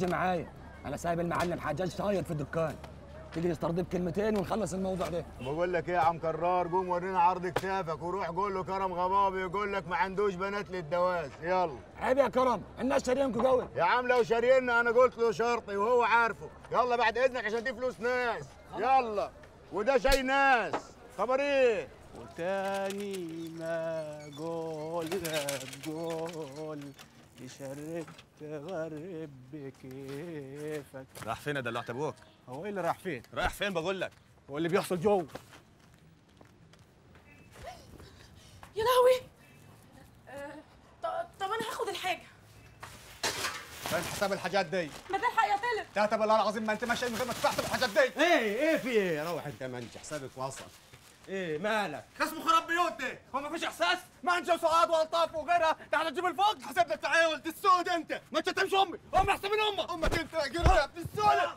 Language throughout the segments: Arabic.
أجي معايا أنا سايب المعلم حجاج طاير في الدكان. تيجي نسترضي بكلمتين ونخلص الموضوع ده. بقول لك إيه يا عم كرار؟ قوم ورينا عرض كتافك وروح قول له كرم غبابي يقول لك ما عندوش بنات للدواس. يلا. عيب يا كرم الناس شاريينكوا قوي. يا عم لو شارينا أنا قلت له شرطي وهو عارفه. يلا بعد إذنك عشان دي فلوس ناس. يلا. وده شي ناس. خبر إيه؟ وتاني ما قول. يشرب تغرب بكيفك راح فين يا دلوعت أبوك؟ هو إيه اللي راح فين؟ رايح فين بقول لك؟ هو اللي بيحصل جوه يا لهوي آه، ط- طب أنا هاخد الحاجة فين حساب الحاجات دي؟ ما تلحق يا فيلم تلاته بالله العظيم ما أنت ماشي من غير ما تحسب الحاجات دي إيه إيه في إيه روح أنت منج حسابك وصل إيه مالك؟ اسمه خراب بيوتنا هو ما فيش إحساس؟ ما انت وسعاد وألطاف وغيرها. تعال تجيب الفوق. حسبنا بتاع يا ولد السود أنت. ما أنت تمشي أمي. أمي أحسن من أمك. أمك أنت يا ابن السود.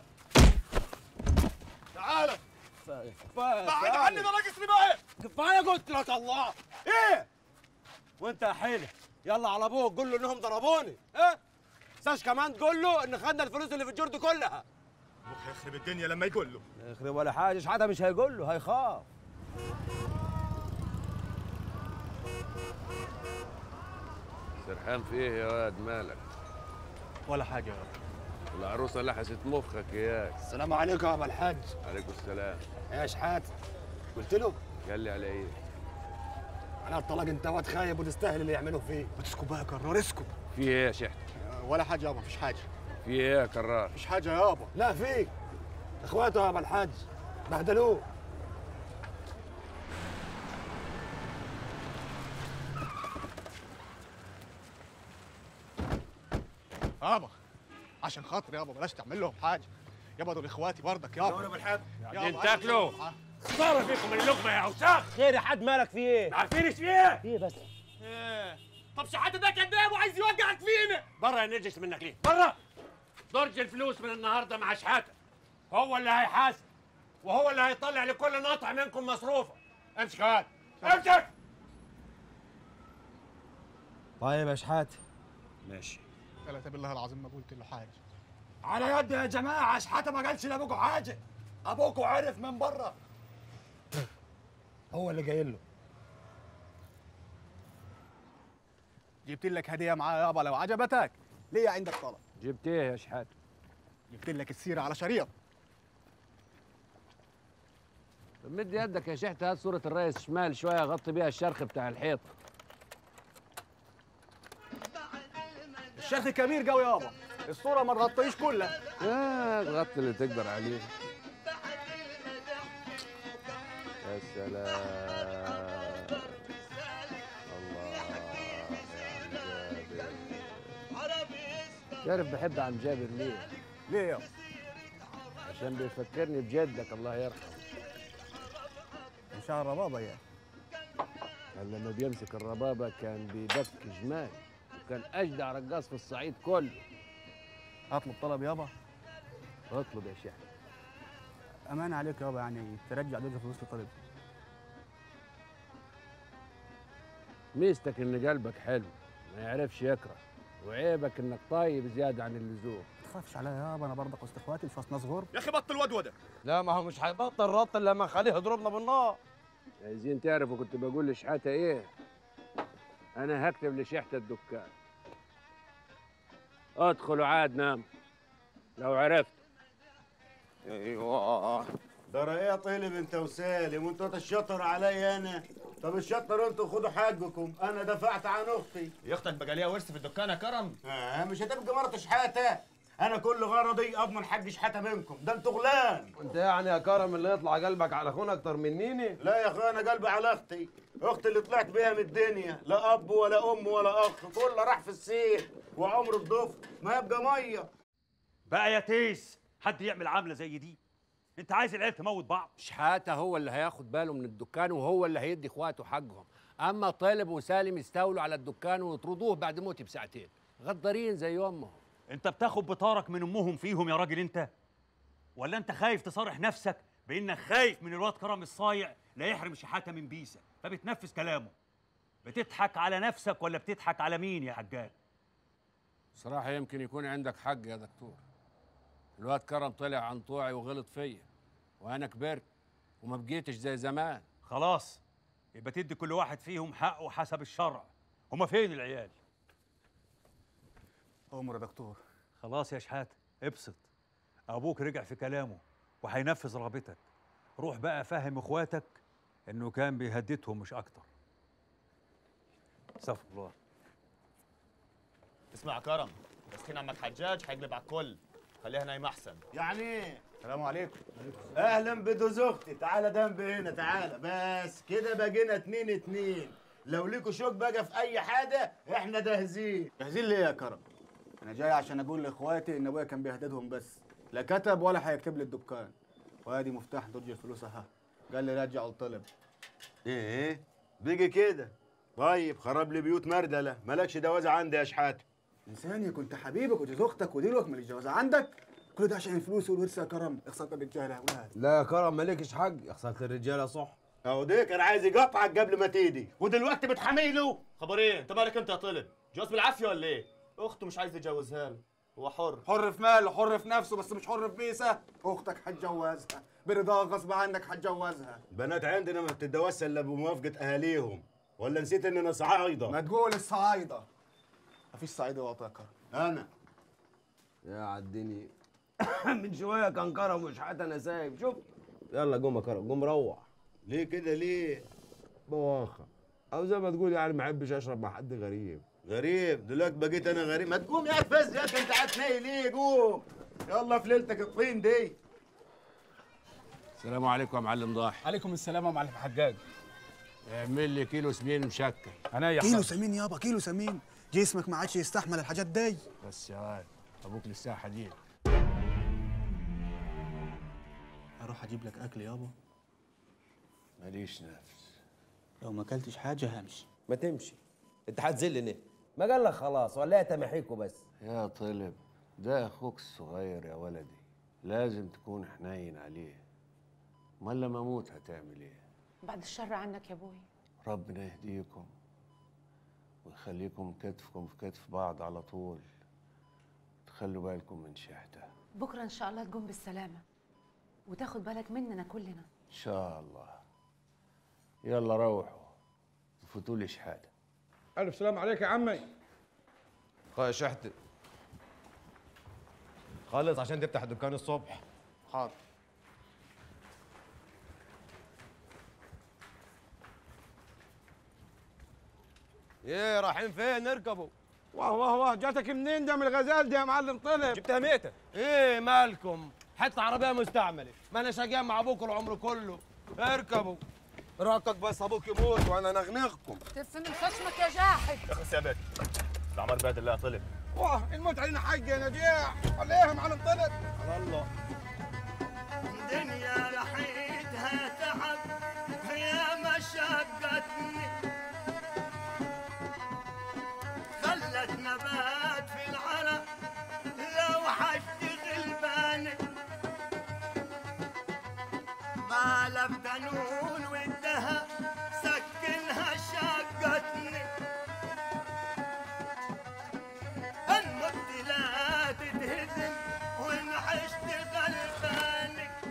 تعال. بعد عني ده لي بقى. كفاية قلت لك الله. إيه؟ وأنت يا حيله يلا على أبوك. قول له إنهم ضربوني. إيه ساش كمان تقول له إن خدنا الفلوس اللي في الجرد كلها. أبوك هيخرب الدنيا لما يقول له. يخرب ولا حاجة. شحاته مش هيقول له؟ هيخاف. سرحان في إيه يا واد مالك؟ ولا حاجة يا رب. العروسة لحست مخك ياك. السلام عليكم يا أبو الحاج. عليكم السلام. يا شحات قلت له؟ قال لي على إيه؟ أنا الطلاق أنت واد خايب وتستاهل اللي يعملوا فيه. ما تسكت بقى يا كرار اسكت في إيه يا شحت؟ ولا حاجة يابا مفيش حاجة. في إيه يا كرار؟ مفيش حاجة يابا لا في. إخواته يا أبو الحاج بهدلوه. يابا عشان خاطر يابا بلاش تعمل لهم حاجة. يابا دول إخواتي برضك يابا. يابا الحاج عايزين تاكلوا؟ صار فيكم اللقمة يا أوساخ. خير يا حد مالك في إيه؟ عارفين إيش في إيه؟ إيه بس؟ طب شحاته ده كذاب وعايز يوقعك فينا بره يا نجس منك ليه؟ برا. درج الفلوس من النهارده مع شحاتة. هو اللي هيحاسب وهو اللي هيطلع لكل نقطع منكم مصروفه امسك هات امسك طيب يا شحات ماشي. ثلاثة بالله العظيم ما قلت له حاجة. على يد يا جماعة شحاته ما قالش لابوكوا حاجة؟ ابوكوا عرف من بره هو اللي قايل له. جبت لك هدية معايا يابا لو عجبتك. ليه عندك طلب. جبت إيه يا شحاته؟ جبت لك السيرة على شريط. طب مد يدك يا شحت هات صورة الرئيس شمال شوية غطي بيها الشرخ بتاع الحيط. الشيخ كبير قوي يابا. الصورة ما تغطيش كلها. يا تغطي اللي تقدر عليه. يا سلام. الله يا تعرف بحب عم جابر ليه؟ ليه يابا؟ عشان بيفكرني بجدك الله يرحمه. بابا يا كان لما بيمسك الربابة كان بيدك جمال. وكان أجدع رقاص في الصعيد كله أطلب طلب يابا؟ اطلب يا شيخ. أمان عليك يابا يعني ترجع دول فلوس لطلب ميزتك إن قلبك حلو ما يعرفش يكره وعيبك إنك طيب زيادة عن اللزوم. ما تخافش عليا يابا أنا برضك وسط إخواتي الفصل صغور يا أخي بطل ودوده لا ما هو مش هيبطل رط الا لما نخليه يضربنا بالنار. عايزين تعرفوا كنت بقول لشحاتة إيه؟ أنا هكتب لشحتة الدكان. ادخلوا عاد نام. لو عرفت. أيوه. ترى إيه يا طيلب انت وسالم؟ وانتوا تشطر علي أنا؟ طب الشطر أنتوا خدوا حقكم. أنا دفعت عن أختي. يا أختك بقى ليها ورث في الدكان يا كرم؟ آه مش هتبقى مرة شحاته أنا كل غرضي اضمن حق شحاته منكم. ده أنتوا غلان انت يعني يا كرم اللي يطلع قلبك على اخونا أكتر منيني؟ لا يا أخي أنا قلبي على أختي. أختي اللي طلعت بيها من الدنيا. لا اب ولا ام ولا اخ كله راح في السيل وعمر الضفر ما يبقى مية. بقى يا تيس حد يعمل عامله زي دي؟ انت عايز العيال تموت بعض؟ شحاتة هو اللي هياخد باله من الدكان وهو اللي هيدي اخواته حقهم. اما طالب وسالم يستولوا على الدكان ويطردوه بعد موتي بساعتين. غدارين زي امهم. انت بتاخد بتارك من امهم فيهم يا راجل انت؟ ولا انت خايف تصارح نفسك بانك خايف من الواد كرم الصايع لا يحرم شحاته من بيسه فبتنفذ كلامه. بتضحك على نفسك ولا بتضحك على مين يا حجاج؟ صراحة يمكن يكون عندك حق يا دكتور. الواد كرم طلع عن طوعي وغلط فيا وأنا كبرت وما بقيتش زي زمان. خلاص يبقى تدي كل واحد فيهم حقه حسب الشرع. هما فين العيال؟ أمر يا دكتور. خلاص يا شحات ابسط. أبوك رجع في كلامه وهينفذ رغبتك روح بقى فهم إخواتك إنه كان بيهددهم مش أكتر. استغفر الله. اسمع يا كرم مسكين عمك حجاج هيقلب على الكل. خليها نايمة أحسن. يعني؟ السلام عليكم. أهلا بدوز أختي تعالى جنب هنا تعالى بس كده بقينا اتنين اتنين. لو ليكوا شوك بقى في أي حاجة إحنا جاهزين جاهزين ليه يا كرم؟ أنا جاي عشان أقول لإخواتي إن أبويا كان بيهددهم بس. لا كتب ولا هيكتب لي الدكان. وادي مفتاح درج الفلوس أها قال لي رجع الطلب. إيه؟ بيجي كده. طيب خرب لي بيوت مردلة. مالكش جوازه عندي يا شحاته إنساني كنت حبيبك وجوز أختك وديلك من الجوازه عندك. كل ده عشان الفلوس والورث يا كرم اخسرت الرجالة يا ولاد. لا يا كرم مالكش حق. خسرت الرجالة صح. أهو ده كان عايز يقطعك قبل ما تيجي. ودلوقتي بتحميله. خبر إيه أنت مالك أنت يا طلب؟ جواز بالعافية ولا إيه؟ أخته مش عايز يجوزها له. هو حر. حر في ماله حر في نفسه بس مش حر في بيسه أختك هتجوزها برضاها غصب عنك هتجوزها البنات عندنا ما بتتجوزش إلا بموافقة أهاليهم. ولا نسيت اننا صعايدة؟ ما تقول الصعايدة. مفيش صعيدي واطي يا كرم أنا. يا عالدنيا من شوية كان كرم مش حتى أنا سايب. شوف. يلا قوم يا كرم قوم روح. ليه كده ليه؟ بواخة. أو زي ما تقول يعني ما أحبش أشرب مع حد غريب. غريب دلوقتي بقيت أنا غريب. ما تقوم يا فز يا أنت قاعد نايل ليه؟ قوم. يلا في ليلتك الطين دي. السلام عليكم يا معلم ضاحي. عليكم السلام يا معلم حجاج. اعمل لي كيلو سمين مشكل. أنا يا كيلو سمين يابا كيلو سمين. جسمك ما عادش يستحمل الحاجات دي. بس يا واد أبوك لسه حديد أروح أجيب لك أكل يابا؟ ماليش نفس. لو ما أكلتش حاجة همشي. ما تمشي. أنت هتذلني ما قال لك خلاص ولا تمحيكوا بس. يا طلب ده أخوك الصغير يا ولدي لازم تكون حنين عليه. امال لما أموت هتعمل إيه؟ بعد الشر عنك يا أبوي. ربنا يهديكم ويخليكم كتفكم في كتف بعض على طول. تخلوا بالكم من شحتة. بكرة إن شاء الله تقوم بالسلامة وتاخد بالك مننا كلنا. إن شاء الله. يلا روحوا فوتوا لي شحاتة. ألف سلام عليك يا عمي. خلاص شحت. خلص عشان تفتح الدكان الصبح. حاضر. إيه رايحين فين؟ اركبوا. واه واه واه جاتك منين ده من الغزال دي يا معلم؟ طلب. جبتها ميتة. إيه مالكم؟ حتى عربية مستعملة. ما أنا شقيان مع أبوك العمر كله. اركبوا. راكك بس أبوك يموت وأنا نغنغكم تف من خشمك يا جاحد يا ثابت العمر بعد الله طلب. واه الموت علينا حق يا نجيح. ولا إيه يا معلم طلب. على الله. الدنيا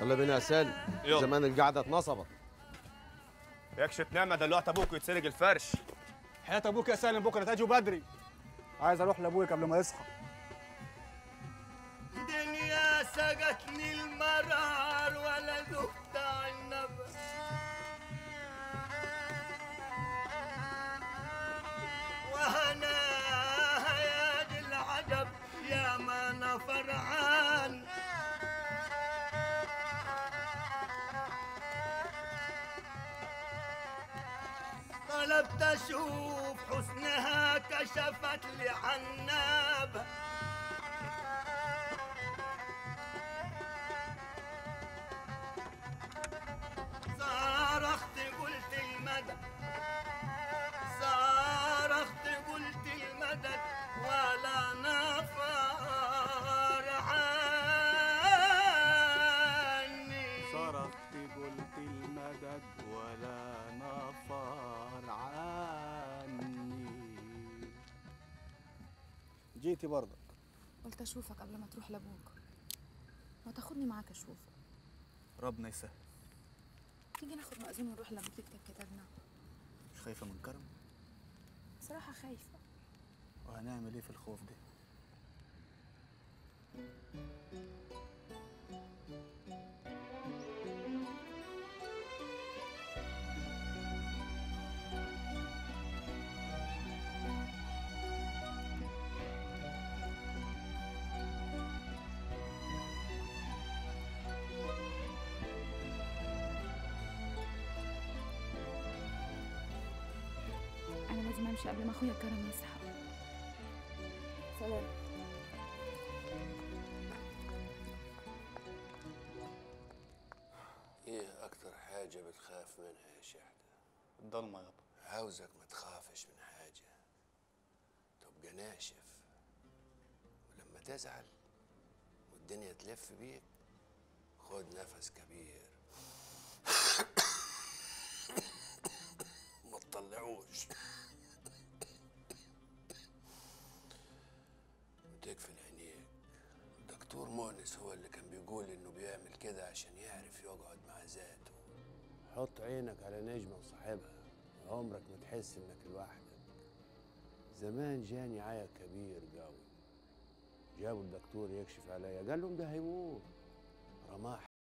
يلا بينا يا سالم. زمان القعدة اتنصبت. يكشف نعمة دلوقتي أبوك ويتسرق الفرش. حياة أبوك يا سالم بكرة تاجوا بدري. عايز أروح لابوي قبل ما يصحى. دنيا سقتني المرار ولا ذقت عنب طلبت أشوف حسنها كشفت لي عنابها صرخت قلت المدد جيتي برضك. قلت أشوفك قبل ما تروح لأبوك. ما تاخدني معاك اشوفه ربنا يسهل. تيجي ناخد مأذون ونروح لما تكتب كتابنا. مش خايفة من كرم بصراحة خايفة. وهنعمل إيه في الخوف ده؟ أمشي قبل ما أخويا كرم يصحى سلام. إيه أكتر حاجة بتخاف منها يا شحتة؟ الضلمة يابا عاوزك ما تخافش من حاجة. تبقى ناشف ولما تزعل والدنيا تلف بيك خد نفس كبير. ما تطلعوش. وتقفل عينيك الدكتور مؤنس هو اللي كان بيقول إنه بيعمل كده عشان يعرف يقعد مع ذاته. حط عينك على نجمة وصاحبها عمرك ما تحس إنك لوحدك. زمان جاني عيا كبير قوي جابوا الدكتور يكشف عليا قال لهم ده هيموت. رماه